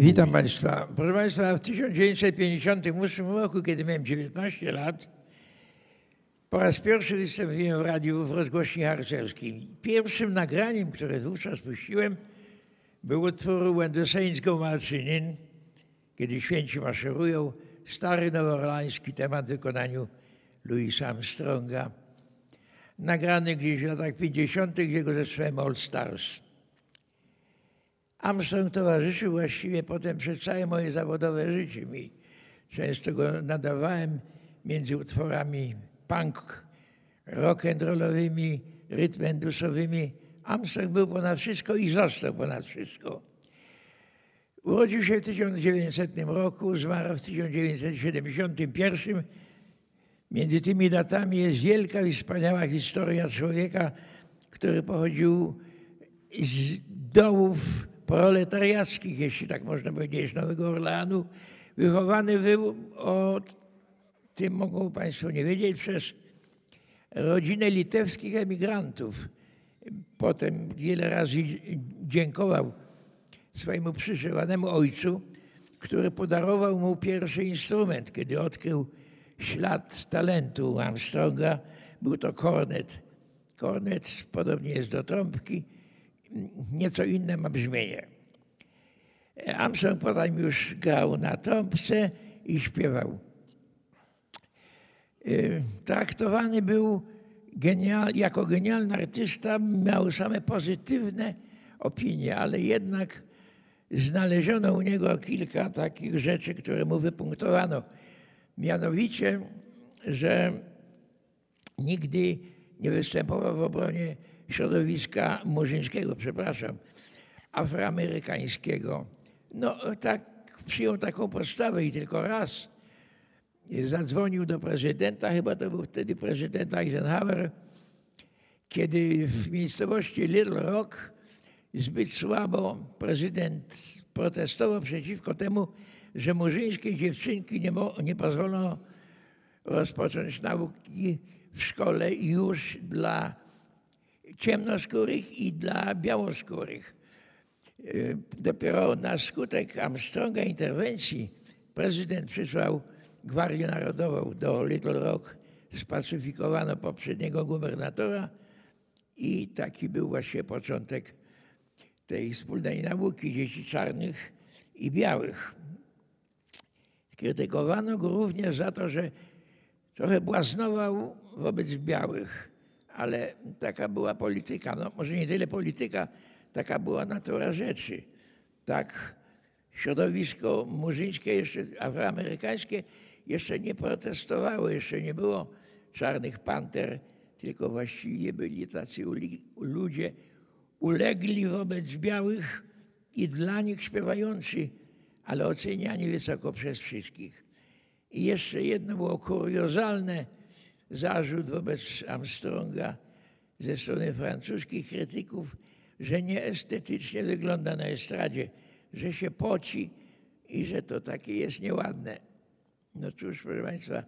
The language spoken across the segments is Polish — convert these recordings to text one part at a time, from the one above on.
Witam Państwa. Proszę Państwa, w 1958 roku, kiedy miałem 19 lat, po raz pierwszy wystąpiłem w radiu w rozgłośni harcerskiej. Pierwszym nagraniem, które wówczas puściłem, był utwór When the Saints Go Marching In, kiedy święci maszerują, stary nowoorlański temat w wykonaniu Louisa Armstronga, nagrany gdzieś w latach 50. z jego zespołem All Stars. Armstrong towarzyszył właściwie potem przez całe moje zawodowe życie mi. Często go nadawałem między utworami punk, rock and rollowymi, rytmendusowymi. Armstrong był ponad wszystko i został ponad wszystko. Urodził się w 1900 roku, zmarł w 1971. Między tymi datami jest wielka i wspaniała historia człowieka, który pochodził z dołów proletariackich, jeśli tak można powiedzieć, Nowego Orleanu. Wychowany był, o tym mogą Państwo nie wiedzieć, przez rodzinę litewskich emigrantów. Potem wiele razy dziękował swojemu przyszłanemu ojcu, który podarował mu pierwszy instrument, kiedy odkrył ślad talentu Armstronga. Był to kornet. Kornet podobnie jest do trąbki, nieco inne ma brzmienie. Armstrong potem już grał na trąbce i śpiewał. Traktowany był genial, jako genialny artysta, miał same pozytywne opinie, ale jednak znaleziono u niego kilka takich rzeczy, które mu wypunktowano. Mianowicie, że nigdy nie występował w obronie środowiska murzyńskiego, przepraszam, afroamerykańskiego. No tak, przyjął taką postawę i tylko raz zadzwonił do prezydenta, chyba to był wtedy prezydent Eisenhower, kiedy w miejscowości Little Rock zbyt słabo prezydent protestował przeciwko temu, że murzyńskie dziewczynki nie, nie pozwolono rozpocząć nauki w szkole już dla ciemnoskórych i dla białoskórych. Dopiero na skutek Armstronga interwencji prezydent przysłał Gwarię Narodową do Little Rock, spacyfikowano poprzedniego gubernatora i taki był właśnie początek tej wspólnej nauki dzieci czarnych i białych. Krytykowano go również za to, że trochę błaznował wobec białych, ale taka była polityka, no może nie tyle polityka, taka była natura rzeczy. Tak środowisko murzyńskie, jeszcze afroamerykańskie jeszcze nie protestowało, jeszcze nie było czarnych panter, tylko właściwie byli tacy ludzie ulegli wobec białych i dla nich śpiewający, ale oceniani wysoko przez wszystkich. I jeszcze jedno było kuriozalne, zarzut wobec Armstronga ze strony francuskich krytyków, że nieestetycznie wygląda na estradzie, że się poci i że to takie jest nieładne. No cóż, proszę Państwa,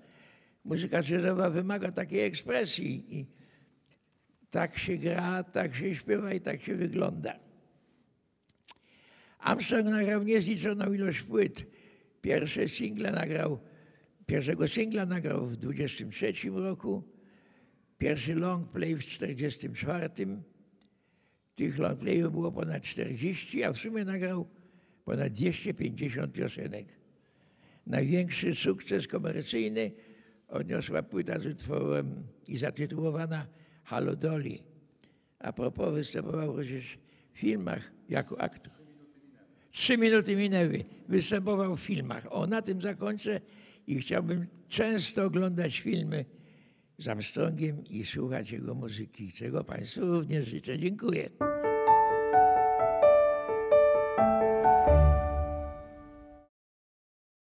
muzyka jazzowa wymaga takiej ekspresji i tak się gra, tak się śpiewa i tak się wygląda. Armstrong nagrał niezliczoną ilość płyt. Pierwsze single nagrał, pierwszego singla nagrał w 23 roku, pierwszy long play w 44. Tych long playów było ponad 40, a w sumie nagrał ponad 250 piosenek. Największy sukces komercyjny odniosła płyta z utworem i zatytułowana Halo Dolly. A propos występował również w filmach jako aktor. Trzy minuty minęły. Występował w filmach. O, na tym zakończę i chciałbym często oglądać filmy z Armstrongiem i słuchać jego muzyki, czego Państwu również życzę. Dziękuję.